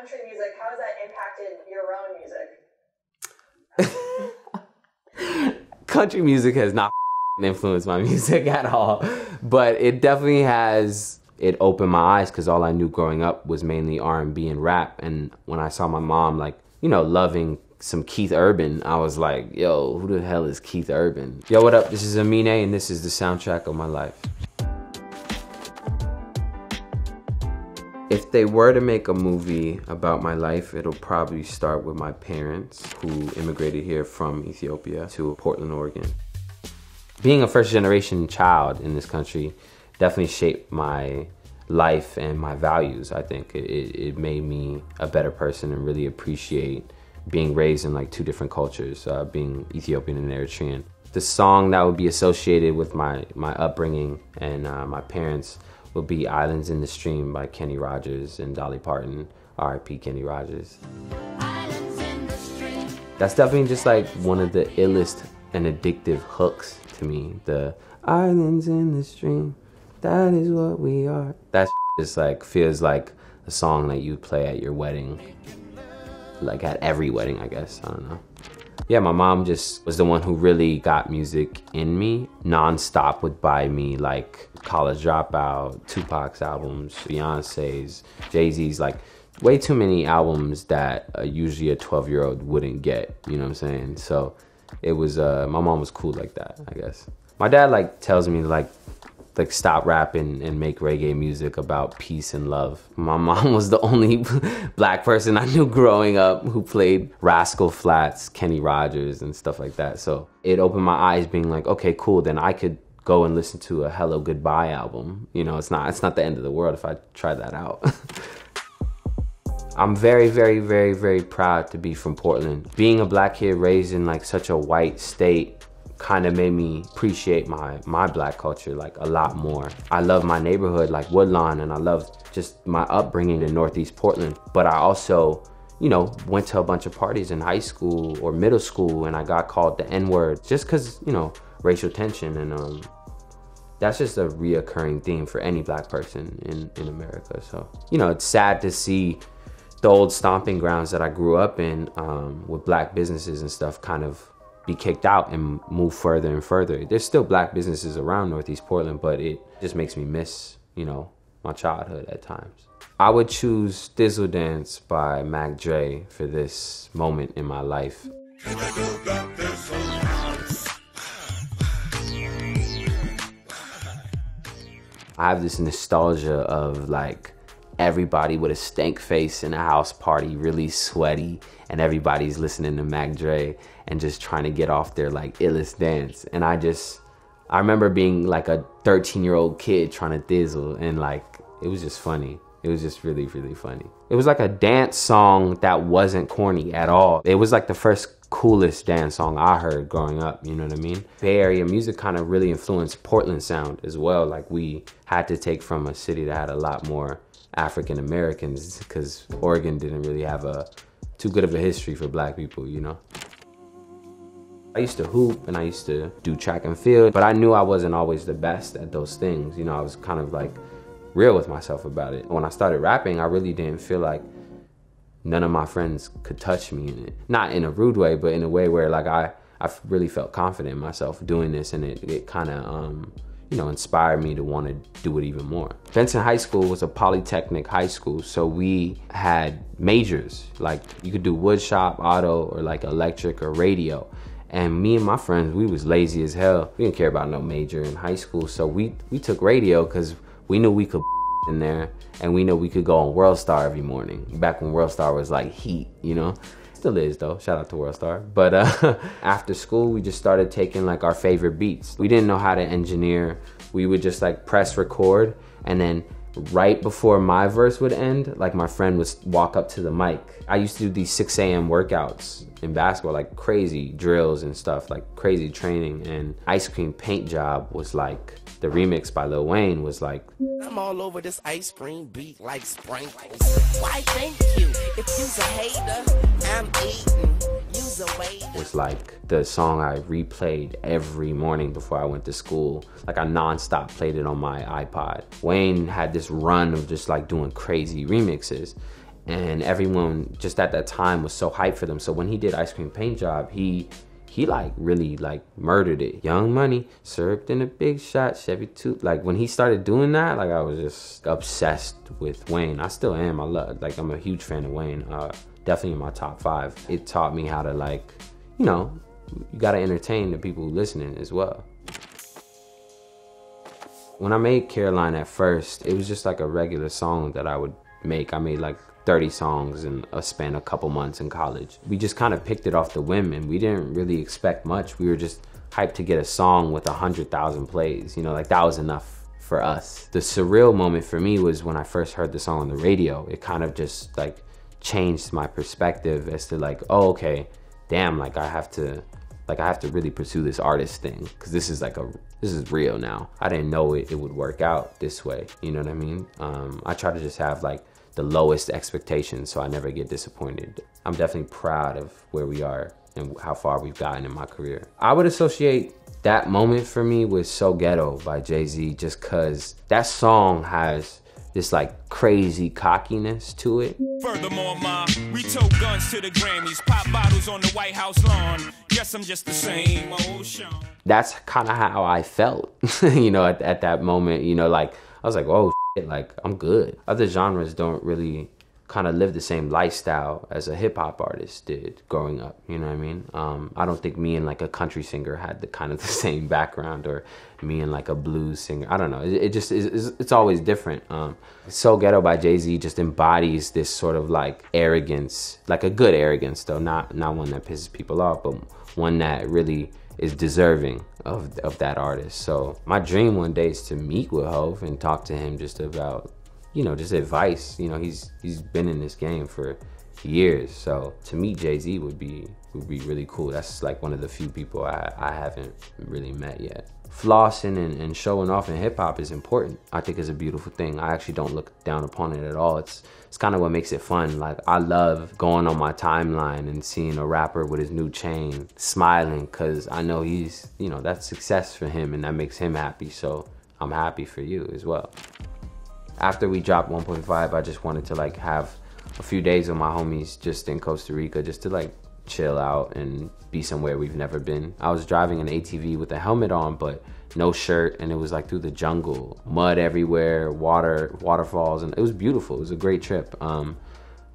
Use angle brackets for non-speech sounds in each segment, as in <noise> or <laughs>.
country music, how has that impacted your own music? <laughs> country music has not <laughs> influenced my music at all, but it definitely has it opened my eyes because all I knew growing up was mainly R&B and rap. And when I saw my mom, like, you know, loving some Keith Urban, I was like, yo, who the hell is Keith Urban? Yo, what up? This is Aminé, and this is the soundtrack of my life. If they were to make a movie about my life, it'll probably start with my parents who immigrated here from Ethiopia to Portland, Oregon. Being a first generation child in this country definitely shaped my life and my values. I think it, it made me a better person and really appreciate being raised in like two different cultures, uh, being Ethiopian and Eritrean. The song that would be associated with my, my upbringing and uh, my parents would be Islands in the Stream by Kenny Rogers and Dolly Parton, R.I.P. Kenny Rogers. That's definitely just like one of the illest and addictive hooks to me. The Islands in the Stream, that is what we are. That just like feels like a song that you play at your wedding. Like at every wedding, I guess. I don't know. Yeah, my mom just was the one who really got music in me. Non-stop would buy me like College Dropout, Tupac's albums, Beyonce's, Jay-Z's, like way too many albums that uh, usually a 12 year old wouldn't get, you know what I'm saying? So it was, uh, my mom was cool like that, I guess. My dad like tells me like like stop rapping and make reggae music about peace and love. My mom was the only <laughs> black person I knew growing up who played Rascal Flatts, Kenny Rogers, and stuff like that. So it opened my eyes, being like, okay, cool. Then I could go and listen to a Hello Goodbye album. You know, it's not it's not the end of the world if I try that out. <laughs> I'm very, very, very, very proud to be from Portland. Being a black kid raised in like such a white state kind of made me appreciate my my black culture like a lot more. I love my neighborhood like Woodlawn and I love just my upbringing in Northeast Portland. But I also, you know, went to a bunch of parties in high school or middle school and I got called the N-word just cause, you know, racial tension and um that's just a reoccurring theme for any black person in, in America. So, you know, it's sad to see the old stomping grounds that I grew up in um, with black businesses and stuff kind of be kicked out and move further and further. There's still black businesses around Northeast Portland, but it just makes me miss, you know, my childhood at times. I would choose Thizzle Dance by Mac Dre for this moment in my life. I have this nostalgia of like everybody with a stank face in a house party, really sweaty, and everybody's listening to Mac Dre and just trying to get off their like illest dance. And I just, I remember being like a 13 year old kid trying to thizzle, and like it was just funny. It was just really, really funny. It was like a dance song that wasn't corny at all. It was like the first coolest dance song I heard growing up, you know what I mean? Bay Area music kind of really influenced Portland sound as well. Like we had to take from a city that had a lot more African Americans because Oregon didn't really have a too good of a history for black people, you know? I used to hoop and I used to do track and field, but I knew I wasn't always the best at those things. You know, I was kind of like real with myself about it. When I started rapping, I really didn't feel like none of my friends could touch me in it. Not in a rude way, but in a way where like I, I really felt confident in myself doing this and it, it kind of, um, you know, inspired me to want to do it even more. Benson High School was a polytechnic high school, so we had majors. Like you could do wood shop, auto, or like electric or radio. And me and my friends, we was lazy as hell. We didn't care about no major in high school, so we we took radio because we knew we could <laughs> in there, and we knew we could go on World Star every morning. Back when World Star was like heat, you know. Still is though. Shout out to World Star. But uh, <laughs> after school, we just started taking like our favorite beats. We didn't know how to engineer. We would just like press record and then right before my verse would end, like my friend would walk up to the mic. I used to do these 6 a.m. workouts in basketball, like crazy drills and stuff, like crazy training. And Ice Cream Paint Job was like the remix by Lil Wayne was like I'm all over this ice cream beat like sprinkles. Why thank you? If you's a hater, I'm eating. You's a waiter. Was like the song I replayed every morning before I went to school. Like I nonstop played it on my iPod. Wayne had this run of just like doing crazy remixes. and everyone just at that time was so hyped for them. So when he did Ice Cream Paint Job, he he like really like murdered it. Young Money served in a big shot, Chevy two. Like when he started doing that, like I was just obsessed with Wayne. I still am. I love like I'm a huge fan of Wayne. Uh, definitely in my top five. It taught me how to like, you know, you gotta entertain the people listening as well. When I made Caroline at first, it was just like a regular song that I would make. I made like 30 songs in a span a couple months in college. We just kind of picked it off the whim and we didn't really expect much. We were just hyped to get a song with 100,000 plays. You know, like that was enough for us. The surreal moment for me was when I first heard the song on the radio. It kind of just like changed my perspective as to like, oh, okay, damn, like I have to like I have to really pursue this artist thing because this is like a this is real now. I didn't know it, it would work out this way. You know what I mean? Um, I try to just have like the lowest expectations so I never get disappointed. I'm definitely proud of where we are and how far we've gotten in my career. I would associate that moment for me with So Ghetto by Jay-Z just cause that song has this like crazy cockiness to it. Furthermore, ma, we tote guns to the Grammys, pop bottles on the White House lawn. Guess I'm just the same old Shawn. That's kind of how I felt, <laughs> you know, at, at that moment. You know, like I was like, oh, shit, like I'm good. Other genres don't really kind of live the same lifestyle as a hip hop artist did growing up. You know what I mean? Um, I don't think me and like a country singer had the kind of the <laughs> same background, or me and like a blues singer. I don't know. It, it just is. It's always different. Um, so Ghetto by Jay Z just embodies this sort of like arrogance, like a good arrogance though, not not one that pisses people off, but one that really is deserving of of that artist. So my dream one day is to meet with Hov and talk to him just about you know, just advice. You know, he's he's been in this game for years. So to meet Jay Z would be would be really cool. That's like one of the few people I, I haven't really met yet. Flossing and, and showing off in hip hop is important. I think it's a beautiful thing. I actually don't look down upon it at all. It's it's kind of what makes it fun. Like I love going on my timeline and seeing a rapper with his new chain smiling because I know he's you know that's success for him and that makes him happy. So I'm happy for you as well after we dropped 1.5, I just wanted to like have a few days with my homies just in Costa Rica, just to like chill out and be somewhere we've never been. I was driving an ATV with a helmet on, but no shirt, and it was like through the jungle, mud everywhere, water, waterfalls, and it was beautiful. It was a great trip. Um,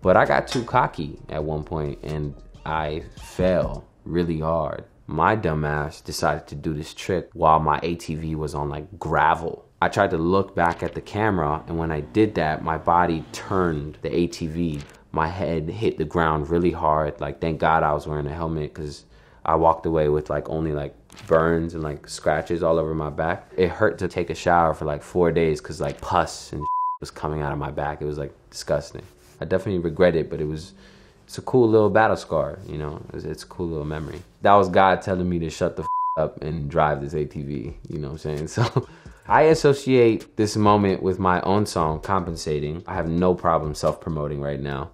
but I got too cocky at one point, and I fell really hard. My dumbass decided to do this trick while my ATV was on like gravel I tried to look back at the camera, and when I did that, my body turned the ATV. My head hit the ground really hard. Like, thank God I was wearing a helmet because I walked away with like only like burns and like scratches all over my back. It hurt to take a shower for like four days because like pus and <laughs> was coming out of my back. It was like disgusting. I definitely regret it, but it was it's a cool little battle scar, you know. It's, it's a cool little memory. That was God telling me to shut the <laughs> up and drive this ATV. You know what I'm saying? <laughs> So. I associate this moment with my own song, Compensating. I have no problem self promoting right now.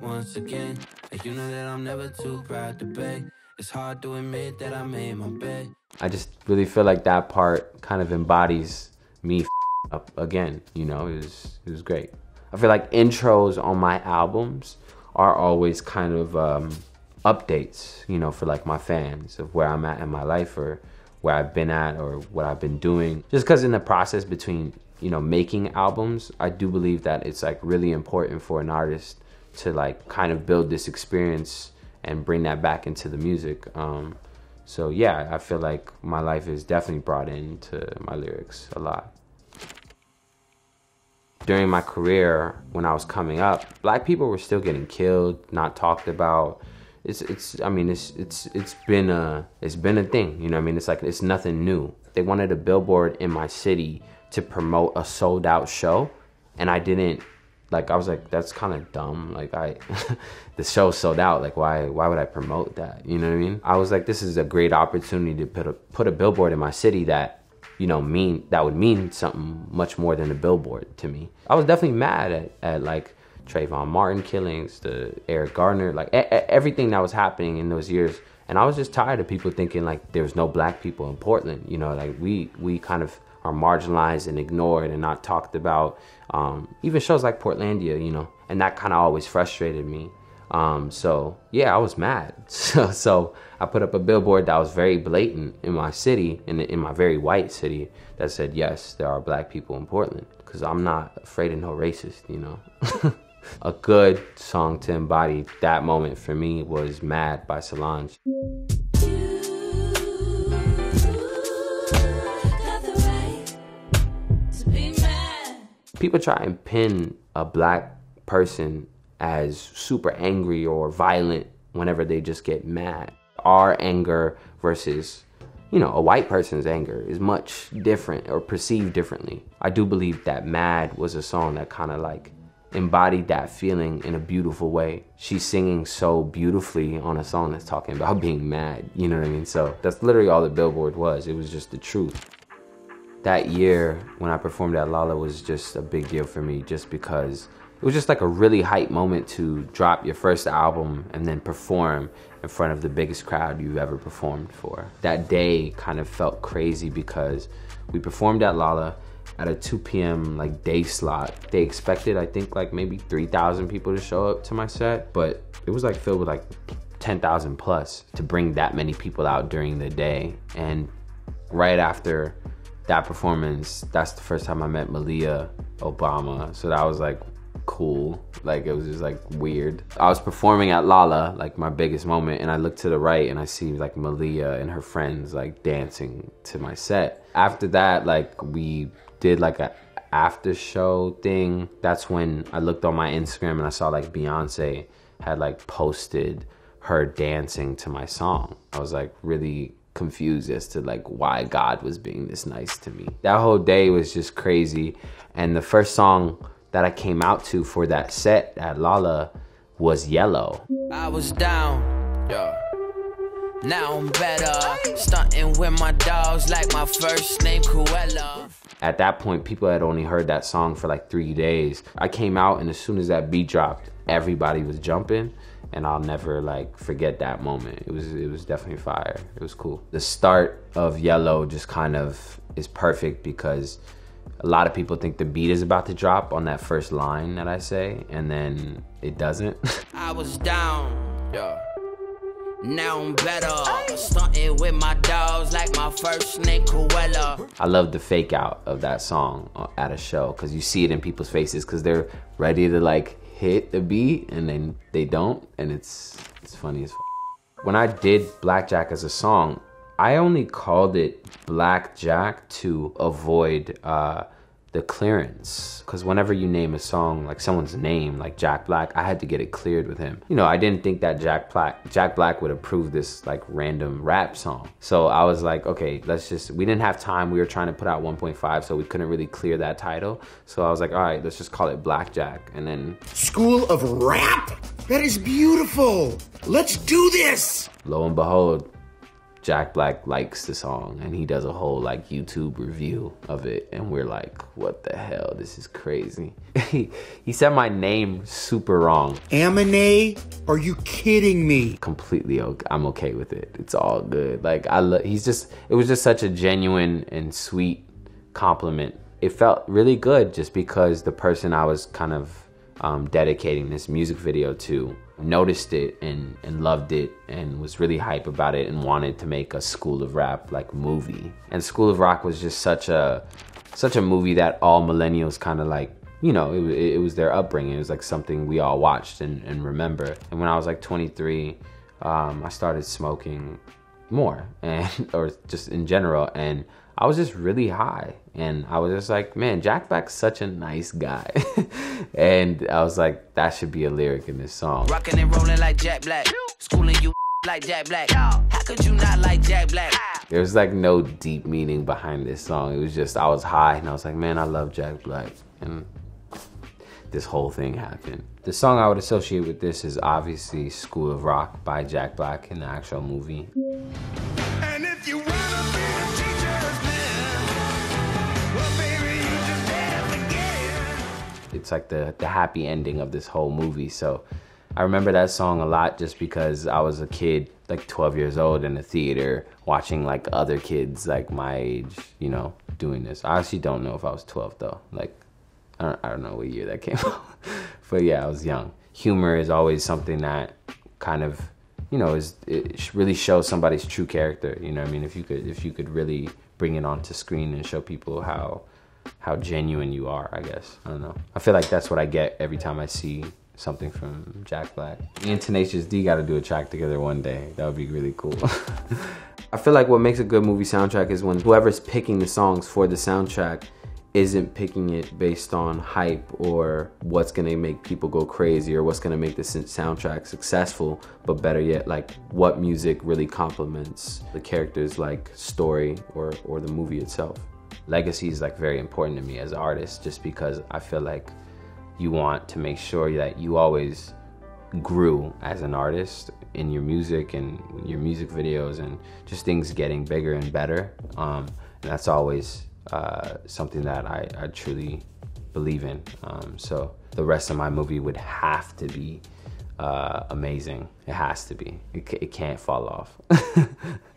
Once again, you know that I'm never too proud to beg. It's hard to admit that I made my bed. I just really feel like that part kind of embodies me up again. You know, it was it was great. I feel like intros on my albums are always kind of um, updates, you know, for like my fans of where I'm at in my life or where I've been at or what I've been doing. Just because in the process between you know making albums, I do believe that it's like really important for an artist to like kind of build this experience and bring that back into the music. Um, so yeah, I feel like my life is definitely brought into my lyrics a lot. During my career, when I was coming up, black people were still getting killed, not talked about it's it's I mean it's it's it's been a it's been a thing. You know I mean? It's like it's nothing new. They wanted a billboard in my city to promote a sold out show, and I didn't like I was like that's kind of dumb. Like I <laughs> the show sold out. Like why why would I promote that? You know what I mean? I was like this is a great opportunity to put a put a billboard in my city that you know mean that would mean something much more than a billboard to me. I was definitely mad at at like Trayvon Martin killings, the Eric Garner, like everything that was happening in those years. And I was just tired of people thinking like there was no black people in Portland. You know, like we we kind of are marginalized and ignored and not talked about. Um, even shows like Portlandia, you know, and that kind of always frustrated me. Um, so yeah, I was mad. <laughs> So, so I put up a billboard that was very blatant in my city, in, in my very white city, that said, yes, there are black people in Portland. Cause I'm not afraid of no racist, you know. <laughs> a good song to embody that moment for me was Mad by Solange. People try and pin a black person as super angry or violent whenever they just get mad. Our anger versus, you know, a white person's anger is much different or perceived differently. I do believe that Mad was a song that kind of like embodied that feeling in a beautiful way. She's singing so beautifully on a song that's talking about <laughs> being mad, you know what I mean? So that's literally all the billboard was. It was just the truth. That year when I performed at Lolla was just a big deal for me just because it was just like a really hype moment to drop your first album and then perform in front of the biggest crowd you've ever performed for. That day kind of felt crazy because we performed at Lolla at a 2 p.m. like day slot. They expected, I think, like maybe 3,000 people to show up to my set, but it was like filled with like 10,000 plus to bring that many people out during the day. And right after that performance, that's the first time I met Malia Obama. So that was like cool. Like it was just like weird. I was performing at Lolla, like my biggest moment, and I looked to the right and I see like Malia and her friends like dancing to my set. After that, like we did like a after show thing. That's when I looked on my Instagram and I saw like Beyonce had like posted her dancing to my song. I was like really confused as to like why God was being this nice to me. That whole day was just crazy. And the first song that I came out to for that set at Lolla was Yellow. I was down, yeah. Now I'm better. Stunting with my dogs like my first name Cruella. At that point, people had only heard that song for like three days. I came out, and as soon as that beat dropped, everybody was jumping and I'll never like forget that moment. It was it was definitely fire. It was cool. The start of Yellow just kind of is perfect because a lot of people think the beat is about to drop on that first line that I say, and then it doesn't. <laughs> I was down, yeah. Now I'm better. Stunting with my dogs like my first name Cruella. I love the fake out of that song uh, at a show because you see it in people's faces because they're ready to like hit the beat and then they don't, and it's it's funny as. F- when I did Blackjack as a song, I only called it Blackjack to avoid uh, the clearance. Because whenever you name a song like someone's name like jack black i had to get it cleared with him. You know i didn't think that jack black jack black would approve this like random rap song. So i was like okay let's just we didn't have time. We were trying to put out 1.5 so we couldn't really clear that title. So i was like all right let's just call it blackjack. And then school of rap? That is beautiful. Let's do this. Lo and behold Jack Black likes the song and he does a whole like YouTube review of it and we're like, what the hell? This is crazy. <laughs> he, he said my name super wrong. Amine? Are you kidding me? Completely okay. I'm okay with it. It's all good. Like I lo- he's just it was just such a genuine and sweet compliment. It felt really good just because the person I was kind of um, dedicating this music video to noticed it and, and loved it and was really hype about it and wanted to make a School of Rap like movie. And School of Rock was just such a such a movie that all millennials kind of like you know it, it was their upbringing. It was like something we all watched and, and remember. And when I was like 23, um, I started smoking more and <laughs> or just in general and I was just really high and I was just like, man, Jack Black's such a nice guy. <laughs> and I was like, that should be a lyric in this song. Rocking and rolling like Jack Black. Schooling you <laughs> like Jack Black. How could you not like Jack Black? There was like no deep meaning behind this song. It was just I was high and I was like, man, I love Jack Black. And this whole thing happened. The song I would associate with this is obviously School of Rock by Jack Black in the actual movie. it's like the the happy ending of this whole movie. So I remember that song a lot just because I was a kid, like 12 years old in the theater, watching like other kids like my age, you know, doing this. I actually don't know if I was 12 though. Like, I don't, I don't know what year that came <laughs> out. but yeah, I was young. Humor is always something that kind of, you know, is it really shows somebody's true character. You know, I mean, if you could, if you could really bring it onto screen and show people how, how genuine you are. I guess I don't know. I feel like that's what I get every time I see something from Jack Black. Me and Tenacious D got to do a track together one day. That would be really cool. <laughs> I feel like what makes a good movie soundtrack is when whoever's picking the songs for the soundtrack isn't picking it based on hype or what's gonna make people go crazy or what's gonna make the soundtrack successful, but better yet, like what music really complements the character's like story or or the movie itself. Legacy is like very important to me as an artist, just because I feel like you want to make sure that you always grew as an artist in your music and your music videos and just things getting bigger and better. Um, and that's always uh, something that I, I, truly believe in. Um, so the rest of my movie would have to be uh, amazing. It has to be. It, it can't fall off. <laughs>